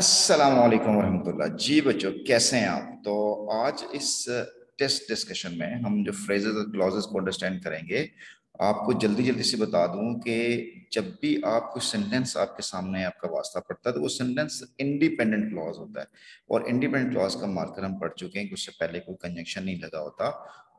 अस्सलाम वालेकुम रहमतुल्लाह जी बच्चों, कैसे हैं आप? तो आज इस टेस्ट डिस्कशन में हम जो फ्रेजेस और क्लॉजेस को अंडरस्टैंड करेंगे, आपको जल्दी जल्दी से बता दूँ कि जब भी आप कोई सेंटेंस आपके सामने आपका वास्ता पड़ता है तो वो सेंटेंस इंडिपेंडेंट क्लॉज होता है। और इंडिपेंडेंट क्लॉज का मार्कर हम पढ़ चुके हैं उससे पहले कोई कंजंक्शन नहीं लगा होता।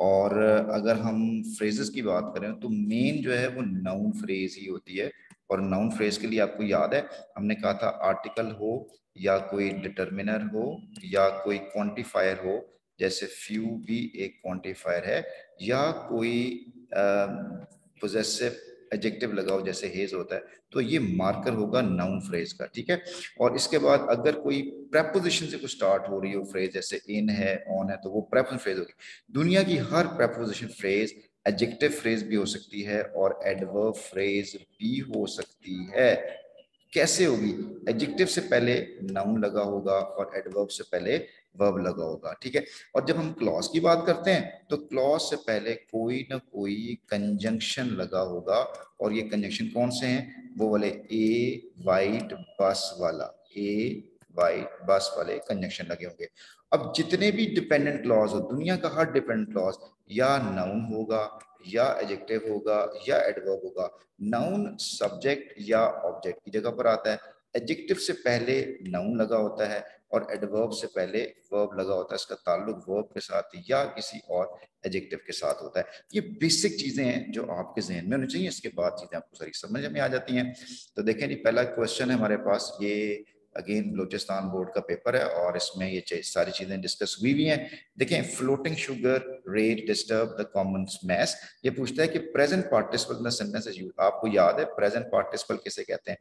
और अगर हम फ्रेजेस की बात करें तो मेन जो है वो नाउन फ्रेज ही होती है। और नाउन फ्रेज के लिए आपको याद है, हमने कहा था आर्टिकल हो, या कोई डिटर्मिनर हो, या कोई क्वांटिफायर हो, जैसे फ्यू भी एक क्वांटिफायर है, या कोई पोजेसिव एजेक्टिव लगाओ जैसे हेज होता है तो ये मार्कर होगा नाउन फ्रेज का, ठीक है? और इसके बाद अगर कोई प्रेपोजिशन से कुछ स्टार्ट हो रही हो फ्रेज जैसे इन है ऑन है तो वो प्रेपोजिशन फ्रेज होगी। दुनिया की हर प्रेपोजिशन फ्रेज एडजेक्टिव फ्रेज भी हो सकती है और एडवर्ब फ्रेज भी हो सकती है। कैसे होगी? एडजेक्टिव से पहले नाउन लगा होगा और एडवर्ब से पहले वर्ब लगा होगा, ठीक है? और जब हम क्लॉज की बात करते हैं तो क्लॉज से पहले कोई ना कोई कंजंक्शन लगा होगा और ये कंजंक्शन कौन से हैं? वो वाले ए वाइट बस वाला ए वाइट बस वाले कंजक्शन लगे होंगे। अब जितने भी डिपेंडेंट क्लॉज हो, दुनिया का हर डिपेंडेंट क्लॉज या नाउन होगा, या एजेक्टिव होगा, या एडवर्ब होगा नाउन सब्जेक्ट या ऑब्जेक्ट की जगह पर आता है। एडजेक्टिव से पहले नाउन लगा होता है और एडवर्ब से पहले वर्ब लगा होता है। इसका ताल्लुक वर्ब के साथ या किसी और एजेक्टिव के साथ होता है। ये बेसिक चीज़ें हैं जो आपके जहन में होनी चाहिए। इसके बाद चीज़ें आपको सारी समझ में आ जाती हैं। तो देखें जी, पहला क्वेश्चन है हमारे पास ये अगेन बलोचिस्तान बोर्ड का पेपर है और इसमें ये सारी चीज़ें डिस्कस हुई हुई हैं। देखें floating sugar rate disturb the common mass ये पूछता है कि प्रेजेंट पार्टिसिपल आपको याद है? प्रेजेंट पार्टिसिपल किसे कहते हैं?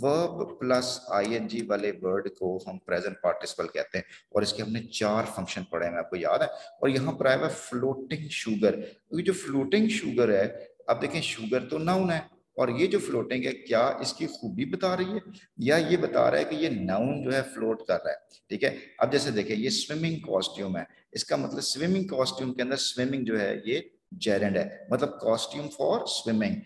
वर्ब प्लस आईएनजी वाले वर्ड को हम प्रेजेंट पार्टिसिपल कहते हैं। और इसके हमने चार फ़ंक्शन पढ़े हैं, आपको याद है? और यहाँ पर आया हुआ फ्लोटिंग शुगर क्योंकि जो फ्लोटिंग शुगर है, अब देखें शुगर तो नाउन है। और ये जो फ्लोटिंग है, क्या इसकी खूबी बता रही है? या ये बता रहा है कि ये नाउन जो है फ्लोट कर रहा है? ठीक है? अब जैसे देखें, ये स्विमिंग कॉस्ट्यूम है। इसका मतलब स्विमिंग कॉस्ट्यूम के अंदर स्विमिंग जो है, ये जेरेंड है। मतलब costume for swimming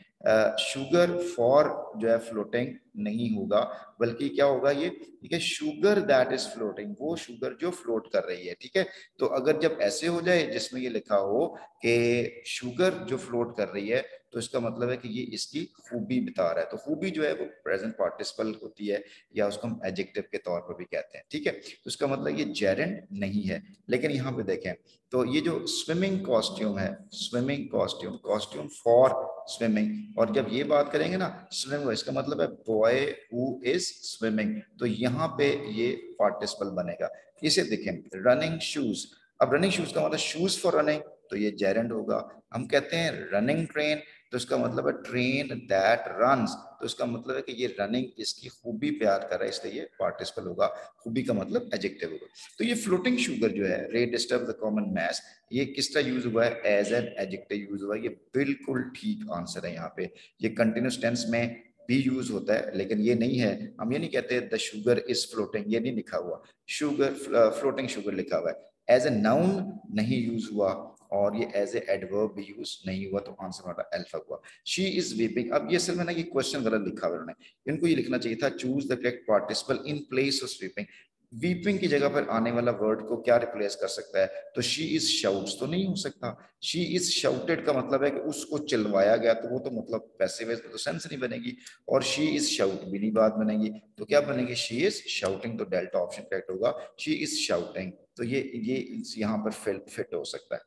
sugar for जो है फ्लोटिंग नहीं होगा, बल्कि क्या होगा ये? ठीक है शुगर दैट इज़ फ्लोटिंग वो शुगर जो फ्लोट कर रही है, ठीक है? तो अगर जब ऐसे हो जाए, जिसमें ये लिखा हो कि शुगर जो फ्लोट कर रही है तो इसका मतलब है कि ये इसकी खूबी बता रहा है। तो खूबी जो है वो प्रेजेंट पार्टिसिपल होती है या उसको हम एजेक्टिव के तौर पर भी कहते हैं, ठीक है? तो इसका मतलब ये जेरेंट नहीं है। लेकिन यहाँ पे देखें तो ये जो स्विमिंग कॉस्ट्यूम है swimming costume costume for swimming और जब ये बात करेंगे ना स्विमिंग इसका मतलब है बॉय हु इज़ स्विमिंग तो यहाँ पे ये पार्टिसिपल बनेगा। इसे देखें रनिंग शूज़ अब रनिंग शूज़ का मतलब शूज़ फॉर रनिंग तो ये जेरेंट होगा। हम कहते हैं रनिंग ट्रेन तो इसका मतलब है ट्रेन दैट रन तो इसका मतलब है कि ये रनिंग इसकी खूबी प्यार कर रहा है, इसलिए ये पार्टिसिपल होगा। खूबी का मतलब एजेक्टिव होगा। तो ये फ्लोटिंग शुगर जो है रे डिस्टर्ब द कॉमन मैस ये किस तरह यूज़ हुआ है? एज एन एजेक्टिव यूज़ हुआ है। ये बिल्कुल ठीक आंसर है यहाँ पे। ये कंटिन्यूस टेंस में भी यूज़ होता है, लेकिन ये नहीं है। हम ये नहीं कहते द शुगर इज़ फ्लोटिंग ये नहीं लिखा हुआ। शुगर फ्लोटिंग शुगर लिखा हुआ है। एज ए नाउन नहीं यूज़ हुआ। और ये एज ए एडवर्ब भी यूज़ नहीं हुआ तो आंसर हमारा अल्फ़ा हुआ। शी इज़ वीपिंग अब ये असल में ना ये क्वेश्चन गलत लिखा हुआ उन्होंने। इनको ये लिखना चाहिए था choose the correct participle in place of sweeping weeping की जगह पर आने वाला वर्ड को क्या रिप्लेस कर सकता है? तो शी इज़ शाउट्स तो नहीं हो सकता। शी इज़ शाउटेड का मतलब है कि उसको चिलवाया गया तो वो तो मतलब पैसे वैसे तो सेंस नहीं बनेगी। और शी इज़ शाउट भी नहीं बात बनेगी। तो क्या बनेगी? शी इज़ शाउटिंग तो डेल्टा ऑप्शन करेक्ट होगा। शी इज़ शाउटिंग तो ये ये यहाँ पर फिट हो सकता है।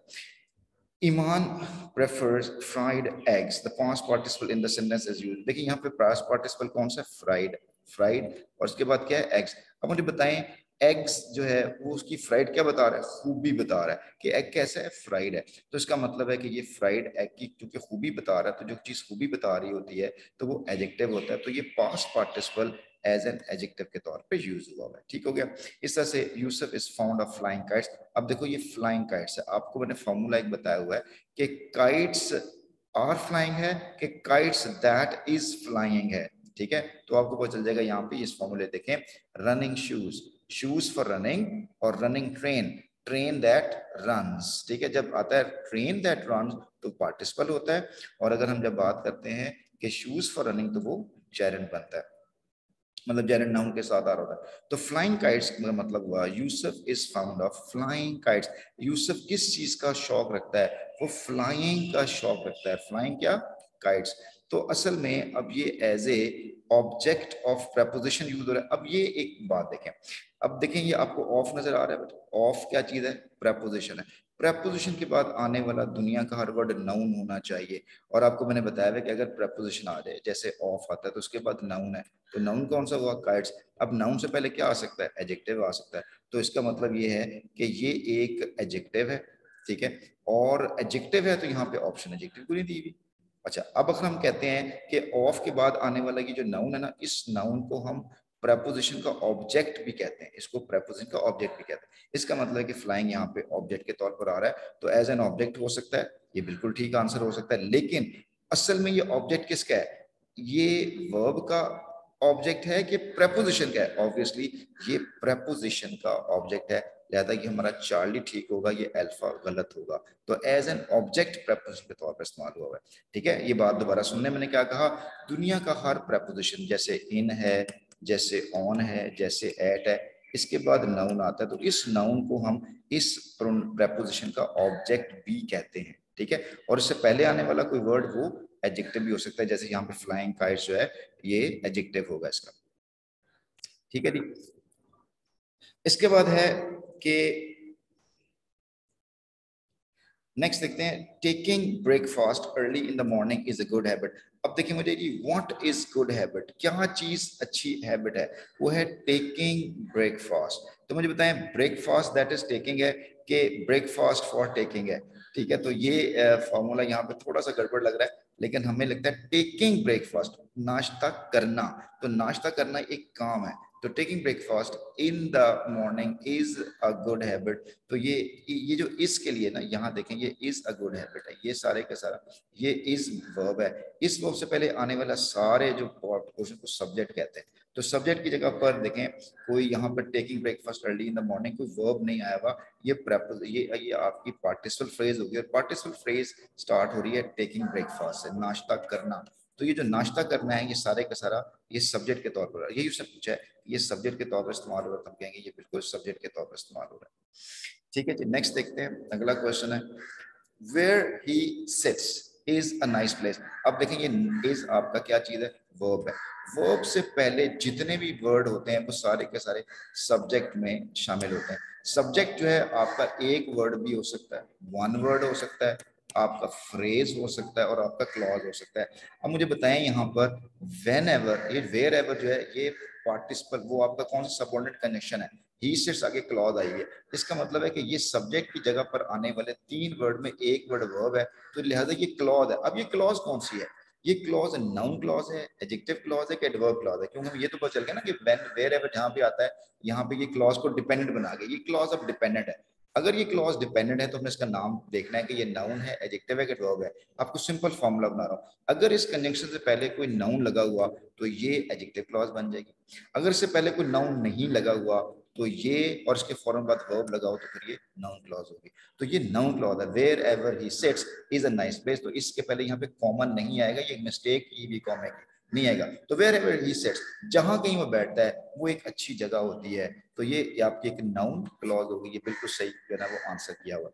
Iman prefers fried eggs the past participle in the sentence is used देखिए यहाँ पे पास्ट पार्टिसिपल कौन सा? फ्राइड फ्राइड और उसके बाद क्या है? एग्स अब मुझे बताएँ एग्स जो है, वो उसकी फ्राइड क्या बता रहा है? खूबी बता रहा है कि एग कैसा है? फ्राइड है. तो इसका मतलब है कि ये फ्राइड एग की क्योंकि खूबी बता रहा है तो जो चीज़ खूबी बता रही होती है तो वो एजेक्टिव होता है. तो ये past participle as an adjective के तौर पे यूज़ हुआ है। ठीक हो गया? इस तरह से Yousuf is fond of flying kites अब देखो ये फ्लाइंग काइट्स है। आपको मैंने फॉर्मूला एक बताया हुआ है कि काइट्स आर फ्लाइंग है, कि काइट्स दैट इज़ फ्लाइंग है। ठीक है? तो आपको पता चल जाएगा यहाँ पे इस फॉर्मूले देखें। Running shoes shoes for running और running train train that run ठीक है? जब आता है ट्रेन दैट रन तो पार्टिसिपल होता है। और अगर हम जब बात करते हैं कि शूज़ फॉर रनिंग तो वो चैरन बनता है। मतलब जेरेंट नाउन के साथ आ रहा होता है। तो फ्लाइंग काइट्स का मतलब हुआ Yousuf is fond of flying kites Yousuf किस चीज़ का शौक रखता है? वो फ्लाइंग का शौक रखता है। फ्लाइंग क्या? काइट्स तो असल में अब ये as a object of preposition use हो रहा है। अब ये एक बात देखें। अब देखें, ये आपको ऑफ़ नज़र आ रहा है ऑफ़ क्या चीज़ है? प्रपोजिशन है। प्रपोजिशन के बाद आने वाला दुनिया का हर वर्ड नाउन होना चाहिए। और आपको मैंने बताया है कि अगर प्रपोजिशन आ जाए, जैसे ऑफ़ आता है तो उसके बाद नाउन है। तो नाउन कौन सा हुआ? काइट्स अब नाउन से पहले क्या आ सकता है? एजेक्टिव आ सकता है। तो इसका मतलब ये है कि ये एक एजेक्टिव है, ठीक है? और एजेक्टिव है तो यहाँ पे ऑप्शन एजेक्टिव को नहीं दी हुई। अच्छा अब अगर हम कहते हैं कि ऑफ़ के बाद आने वाला ये जो नाउन है ना, इस नाउन को हम प्रपोजिशन का ऑब्जेक्ट भी कहते हैं, इसको प्रपोजिशन का ऑब्जेक्ट भी कहते हैं। इसका मतलब है कि फ्लाइंग यहाँ पे ऑब्जेक्ट के तौर पर आ रहा है तो एज एन ऑब्जेक्ट हो सकता है, ये बिल्कुल ठीक आंसर हो सकता है, लेकिन असल में ये ऑब्जेक्ट किसका है? ये वर्ब का ऑब्जेक्ट है कि प्रपोजिशन का है। ऑब्वियसली ये प्रपोजिशन का ऑब्जेक्ट है, लिहाजा कि हमारा चार्ली ठीक होगा, ये अल्फ़ा गलत होगा। तो एज एन ऑब्जेक्ट प्रपोजिशन के तौर पर इस्तेमाल हुआ है। ठीक है, ये बात दोबारा सुनने मैंने क्या कहा? दुनिया का हर प्रपोजिशन जैसे इन है जैसे ऑन है, जैसे एट है, इसके बाद नाउन आता है तो इस नाउन को हम इस प्रपोजिशन का ऑब्जेक्ट बी कहते हैं, ठीक है? और इससे पहले आने वाला कोई वर्ड वो एडजेक्टिव भी हो सकता है, जैसे यहाँ पे फ्लाइंग काइट जो है, ये एडजेक्टिव होगा इसका, ठीक है जी? इसके बाद है कि नेक्स्ट देखते हैं taking breakfast early in the morning is a good habit अब देखिए मुझे जी व्हाट इज़ गुड हैबिट क्या चीज़ अच्छी हैबिट है? वो है टेकिंग ब्रेकफास्ट तो मुझे बताएँ ब्रेकफास्ट दैट इज़ टेकिंग है कि ब्रेकफास्ट फॉर टेकिंग है? ठीक है तो ये फॉर्मूला यहाँ पे थोड़ा सा गड़बड़ लग रहा है, लेकिन हमें लगता है टेकिंग ब्रेकफास्ट नाश्ता करना. तो नाश्ता करना एक काम है तो taking breakfast in the morning is a good habit तो ये ये जो इस के लिए ना, यहाँ देखें, ये इज़ अ गुड हैबिट है। ये सारे का सारा, ये इज़ वर्ब है। इस वर्ब से पहले आने वाला सारे जो पोर्शन को सब्जेक्ट कहते हैं। तो सब्जेक्ट की जगह पर देखें, कोई यहाँ पर taking breakfast early in the morning कोई वर्ब नहीं आया हुआ। ये प्रेपोज ये ये आपकी पार्टिसिपल फ्रेज होगी। और पार्टिसिपल फ्रेज स्टार्ट हो रही है टेकिंग ब्रेकफास्ट से, नाश्ता करना। तो ये जो नाश्ता करना है, ये सारे का सारा, ये सब्जेक्ट के तौर पर यही उसने पूछा है ये सब्जेक्ट के तौर पर इस्तेमाल हो रहा है हम कहेंगे ये बिल्कुल सब्जेक्ट के तौर पर इस्तेमाल हो रहा है। ठीक है जी नेक्स्ट देखते हैं। अगला क्वेश्चन है where he sits is a nice place अब देखेंगे इज़ आपका क्या चीज़ है? वर्ब है। वर्ब से पहले जितने भी वर्ड होते हैं, वो सारे के सारे सब्जेक्ट में शामिल होते हैं। सब्जेक्ट जो है, आपका एक वर्ड भी हो सकता है वन वर्ड हो सकता है आपका फ्रेज हो सकता है और आपका क्लॉज हो सकता है। अब मुझे बताएँ यहाँ पर वेन एवर ये वेर एवर जो है, ये पार्टिसिपल वो आपका कौन सा सबॉर्डिनेट कनेक्शन है? ही सिर्फ़ आगे क्लॉज आई है। इसका मतलब है कि ये सब्जेक्ट की जगह पर आने वाले तीन वर्ड में एक वर्ड वर्ब है तो लिहाजा ये क्लॉज है। अब ये क्लॉज कौन सी है? ये क्लॉज नाउन क्लॉज है एडजेक्टिव क्लॉज है कि एडवर्ब क्लॉज है? क्योंकि ये तो पता चल गया ना कि वेन वेर एवर जहाँ भी आता है, यहाँ पे ये क्लॉज को डिपेंडेंट बना गया ये क्लॉज अब डिपेंडेंट है। अगर ये क्लॉज डिपेंडेंट है तो हमें इसका नाम देखना है कि ये नाउन है एडजेक्टिव है कि एडवर्ब है। आपको सिंपल फॉर्मूला बना रहा हूँ। अगर इस कंजंक्शन से पहले कोई नाउन लगा हुआ तो ये एडजेक्टिव क्लॉज बन जाएगी। अगर इससे पहले कोई नाउन नहीं लगा हुआ तो ये और इसके फ़ौरन बाद वर्ब लगाओ तो फिर ये नाउन क्लॉज होगी। तो ये नाउन क्लॉज है। Wherever he sits is a nice place तो इसके पहले यहाँ पे कॉमन नहीं आएगा, ये मिस्टेक की भी कॉम है। नहीं आएगा। तो वेयर एवर ही सेट्स जहाँ कहीं वो बैठता है, वो एक अच्छी जगह होती है। तो ये आपकी एक नाउन क्लॉज होगी, ये बिल्कुल सही जो है ना वो आंसर किया हुआ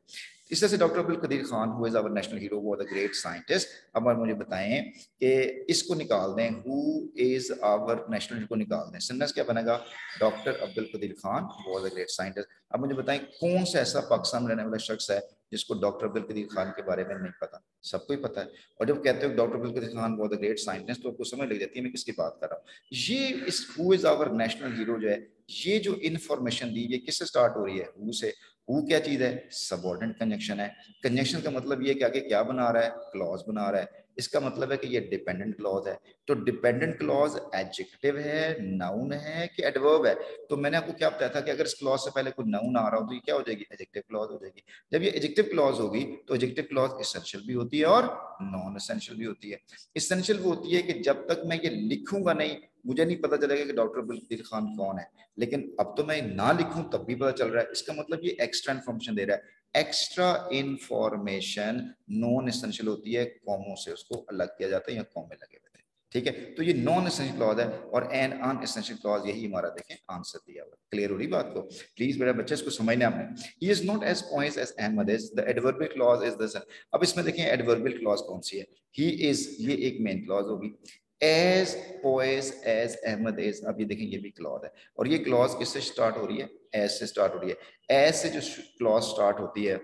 इस तरह से doctor Abdul Qadeer Khan who is our national hero वो द ग्रेट साइंटिस्ट अब मुझे बताएँ कि इसको निकाल दें हु इज़ आवर नेशनल को निकाल दें। सेंटेंस क्या बनेगा? डॉक्टर अब्दुल कदीर खान वो द ग्रेट साइंटिस्ट अब मुझे बताएँ, कौन सा ऐसा पाकिस्तान में रहने वाला शख्स है जिसको डॉक्टर अब्दुल कदीर खान के बारे में नहीं पता। सबको ही पता है। और जब कहते हो डॉक्टर अब्दुल कदीर खान बहुत ग्रेट साइंटिस्ट तो आपको समझ लग जाती है, मैं किसकी बात कर रहा हूँ? ये इस who is our national hero जो है, ये जो इन्फॉर्मेशन दी, ये किससे स्टार्ट हो रही है? हु से? हु क्या चीज़ है? सबॉर्डिनेट कंजक्शन है। कंजक्शन का मतलब ये कि आगे क्या बना रहा है? क्लॉज बना रहा है। इसका मतलब है कि ये डिपेंडेंट क्लॉज है। तो डिपेंडेंट क्लॉज एडजेक्टिव है नाउन है कि एडवर्ब है? तो मैंने आपको क्या बताया था कि अगर इस क्लॉज से पहले कोई नाउन आ रहा हो तो ये क्या हो जाएगी? एडजेक्टिव क्लॉज हो जाएगी। जब ये एडजेक्टिव क्लॉज होगी तो एडजेक्टिव क्लॉज इसेंशियल भी होती है और नॉन इसेंशियल भी होती है। इसेंशियल वो होती है कि जब तक मैं ये लिखूँगा नहीं, मुझे नहीं पता चलेगा कि डॉक्टर अब्दुल खान कौन है। लेकिन अब तो मैं ना लिखूं, तब भी पता चल रहा है। इसका मतलब ये एक्स्ट्रा इन्फॉर्मेशन दे रहा है। एक्स्ट्रा इंफॉर्मेशन नॉन एसेंशियल होती है कॉमो से उसको अलग किया जाता है या कॉम में लगे हुए ठीक है? तो ये नॉन एसेंशियल क्लॉज है और एन अन एसेंशियल क्लॉज यही हमारा देखें आंसर दिया हुआ क्लियर हो रही बात को? प्लीज़ मेरा बच्चे, इसको समझना आपने। He is not as points as Ahmed is the adverbial clause is the अब इसमें देखें एडवर्बियल क्लॉज कौन सी है? ही इज़ ये एक मेन क्लॉज होगी। As Poes as Ahmad as अब ये देखें ये भी क्लॉज है। और ये क्लॉज किससे स्टार्ट हो रही है? एज से स्टार्ट हो रही है। एज से जो क्लॉज स्टार्ट होती है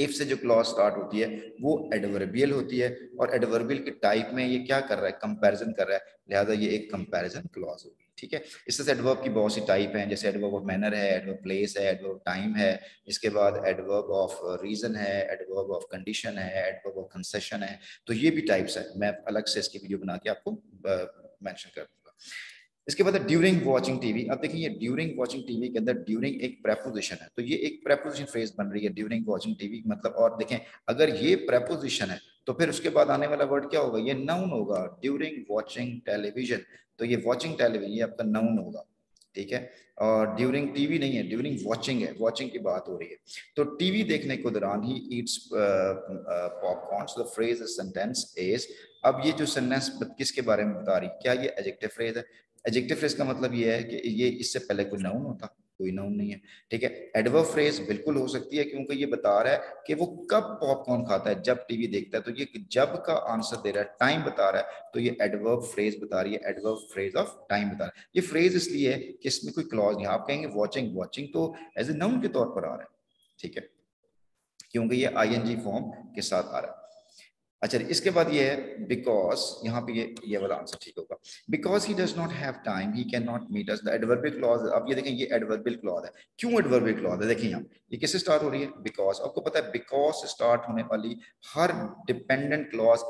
इफ़ से जो क्लॉज स्टार्ट होती है, वो एडवर्बियल होती है। और एडवर्बियल के टाइप में ये क्या कर रहा है? कंपैरिजन कर रहा है। लिहाजा ये एक कंपैरिजन क्लॉज होगी। ठीक है? इस तरह से एडवर्ब की बहुत सी टाइप हैं, जैसे एडवर्ब ऑफ़ मैनर है एडवर्ब प्लेस है एडवर्ब टाइम है, इसके बाद एडवर्ब ऑफ़ रीजन है एडवर्ब ऑफ़ कंडीशन है एडवर्ब ऑफ़ कंसेशन है तो ये भी टाइप्स है। मैं अलग से इसकी वीडियो बना के आपको मैंशन कर दूँगा। इसके बाद ड्यूरिंग वॉचिंग टीवी अब देखिए ड्यूरिंग वॉचिंग टीवी के अंदर ड्यूरिंग एक प्रेपोजिशन है। तो ये एक प्रेपोजिशन फ्रेज बन रही है ड्यूरिंग वॉचिंग टीवी मतलब और देखें, अगर ये प्रेपोजिशन है तो फिर उसके बाद आने वाला वर्ड क्या होगा? ये नाउन होगा। ड्यूरिंग वॉचिंग टेलीविज़न तो ये वॉचिंग टेलीविज़न ये आपका नाउन होगा। ठीक है? और ड्यूरिंग टीवी नहीं है ड्यूरिंग वॉचिंग है। वॉचिंग की बात हो रही है। तो टीवी देखने के दौरान he eats popcorn the phrase sentence is अब ये जो सेंटेंस किसके बारे में बता रही क्या ये एजेक्टिव फ्रेज है? एजेक्टिव फ्रेज का मतलब ये है कि ये इससे पहले कोई नाउन होता, कोई नाउन नहीं है, ठीक है? एडवर्ब फ्रेज बिल्कुल हो सकती है क्योंकि ये बता रहा है कि वो कब पॉपकॉर्न खाता है, जब टीवी देखता है तो ये जब का आंसर दे रहा है टाइम बता रहा है तो ये एडवर्ब फ्रेज बता रही है एडवर्ब फ्रेज ऑफ़ टाइम बता रहा है। ये फ्रेज इसलिए है कि इसमें कोई क्लॉज नहीं आप कहेंगे वॉचिंग वॉचिंग तो एज ए नाउन के तौर पर आ रहा है, ठीक है? क्योंकि ये आईएनजी फॉर्म के साथ आ रहा है। अच्छा इसके बाद ये है बिकॉज़ यहाँ पे ये ये वाला आंसर ठीक होगा। Because he does not have time he can not meet us the adverbial clause अब ये देखें, ये एडवर्बियल क्लॉज है। क्यों एडवर्बियल क्लॉज है? देखें यहाँ, ये किससे स्टार्ट हो रही है? बिकॉज़ आपको पता है बिकॉज़ स्टार्ट होने वाली हर डिपेंडेंट क्लॉज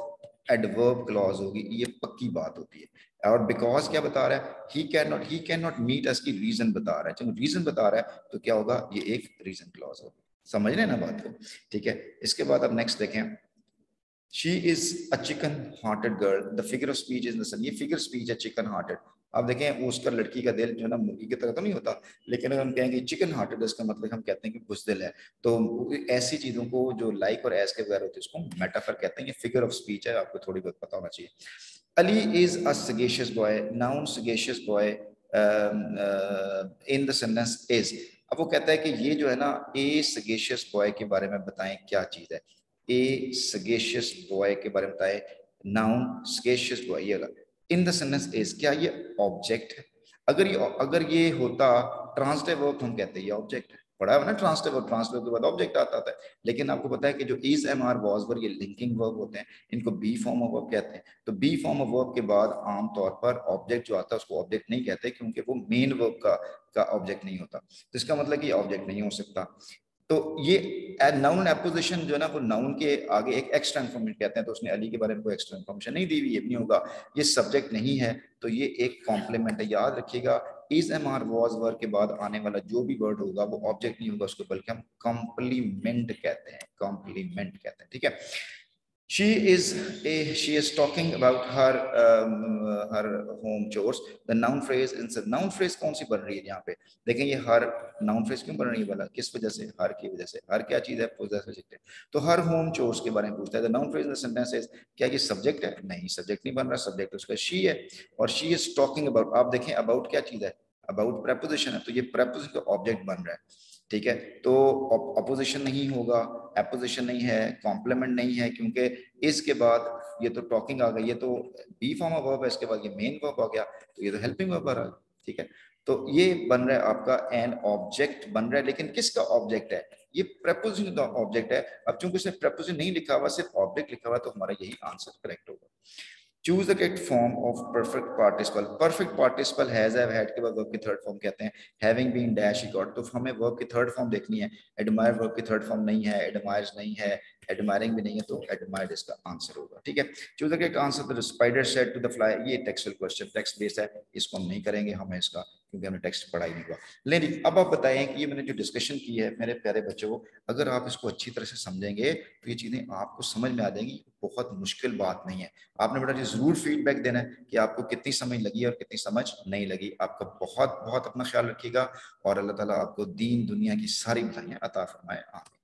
एडवर्ब क्लॉज होगी, ये पक्की बात होती है। और बिकॉज़ क्या बता रहा है? He can not he can not meet us की रीजन बता रहा है। चलो रीजन बता रहा है तो क्या होगा? ये एक रीजन क्लॉज होगा। समझ रहे ना बात को? ठीक है, इसके बाद अब नेक्स्ट देखें। She is a chicken hearted girl the figure of speech is sun ये फिगर स्पीच है चिकन हार्टेड आप देखें, उसका लड़की का दिल जो है ना, मुर्गी की तरह तो नहीं होता। लेकिन अगर हम कहेंगे चिकन हार्टेड इसका मतलब हम कहते हैं कि बुजदिल है। तो ऐसी चीज़ों को जो लाइक और एस के बगैर होते हैं, उसको मेटाफर कहते हैं। ये फिगर ऑफ़ स्पीच है, आपको थोड़ी बहुत पता होना चाहिए। Ali is a sagacious boy noun sagacious boy in the is अब वो कहता है कि ये जो है ना ए सगेशियस बॉय के बारे में बताएँ क्या चीज़ है। ए सगेशियस बॉय के बारे में बताए नाउन सगेशियस बॉय ये इन द सेंटेंस इज़ क्या ये ऑब्जेक्ट है? अगर ये अगर ये होता वर्ब तो हम कहते हैं, ये ऑब्जेक्ट है। पढ़ा है ना ट्रांसटिव वर्ब ट्रांसटिव के बाद ऑब्जेक्ट आता था लेकिन आपको पता है कि जो is am are was were ये लिंकिंग वर्ब होते हैं, इनको बी फॉर्म ऑफ़ वर्ब कहते हैं। तो बी फॉर्म ऑफ़ वर्ब के बाद आमतौर पर ऑब्जेक्ट जो आता है, उसको ऑब्जेक्ट नहीं कहते, क्योंकि वो मेन वर्ब का का ऑब्जेक्ट नहीं होता। तो इसका मतलब कि ऑब्जेक्ट नहीं हो सकता। तो ये नाउन एपोजिशन जो है ना, वो नाउन के आगे एक एक्स्ट्रा इन्फॉर्मेशन कहते हैं तो उसने अली के बारे में कोई एक्स्ट्रा इन्फॉर्मेशन नहीं दी हुई, ये भी नहीं होगा। ये सब्जेक्ट नहीं है तो ये एक कॉम्प्लीमेंट है, याद रखिएगा। Is am are was word के बाद आने वाला जो भी वर्ड होगा, वो ऑब्जेक्ट नहीं होगा उसको, बल्कि हम कॉम्प्लीमेंट कहते हैं कॉम्प्लीमेंट कहते हैं, ठीक है? She is a she is talking about her um, her home chores. The noun phrase in noun phrase कौन सी बन रही है यहाँ पे? देखें ये हर नाउन फ्रेज क्यों बन रही है वाला? किस वजह से? हर की वजह से। हर क्या चीज़ है? पोजेसिव तो हर होम चोर्स के बारे में पूछता है। The noun phrase in the sentence is क्या ये सब्जेक्ट है? नहीं सब्जेक्ट नहीं बन रहा सब्जेक्ट उसका शी है। और शी इज़ टॉकिंग अबाउट आप देखें अबाउट क्या चीज़ है? अबाउट प्रेपोजिशन है। तो ये प्रेपोजिशन का ऑब्जेक्ट बन रहा है। ठीक है? तो अपोजिशन नहीं होगा एपोजिशन नहीं है कॉम्प्लीमेंट नहीं है, क्योंकि इसके बाद ये तो टॉकिंग आ गई, ये तो बी फॉर्म ऑफ़ वर्ब है, इसके बाद ये मेन वर्ब आ गया तो ये तो हेल्पिंग वर्ब आ रहा है, ठीक है? तो ये बन रहा है आपका एन ऑब्जेक्ट बन रहा है, लेकिन किसका ऑब्जेक्ट है? ये प्रपोजिशन ऑब्जेक्ट है। अब चूँकि इसने प्रपोजिशन नहीं लिखा हुआ, सिर्फ़ ऑब्जेक्ट लिखा हुआ तो हमारा यही आंसर करेक्ट होगा। Choose the correct form of perfect participle perfect participle has have had के बाद वर्ब की थर्ड फॉर्म कहते हैं having been dash he got तो हमें वर्ब की थर्ड फॉर्म देखनी है. एडमायर वर्ब की थर्ड फॉर्म नहीं है. एडमायर्स नहीं है. एडमायरिंग भी नहीं है तो एडमायर्ड इसका आंसर होगा. ठीक है? Choose the correct answer the spider said to the fly ये टेक्सुअल क्वेश्चन टेक्स्ट बेस्ड है. इसको हम नहीं करेंगे. हमें इसका क्योंकि हमने टेक्स्ट पढ़ा ही नहीं हुआ। लेकिन अब आप बताएँ कि ये मैंने जो डिस्कशन की है, मेरे प्यारे बच्चों अगर आप इसको अच्छी तरह से समझेंगे तो ये चीज़ें आपको समझ में आ जाएँगी बहुत मुश्किल बात नहीं है। आपने बेटा जी ज़रूर फीडबैक देना है कि आपको कितनी समझ लगी और कितनी समझ नहीं लगी। आपका बहुत बहुत अपना ख्याल रखिएगा और अल्लाह तला आपको दीन दुनिया की सारी बधाइयाँ अता फरमाए, आमीन।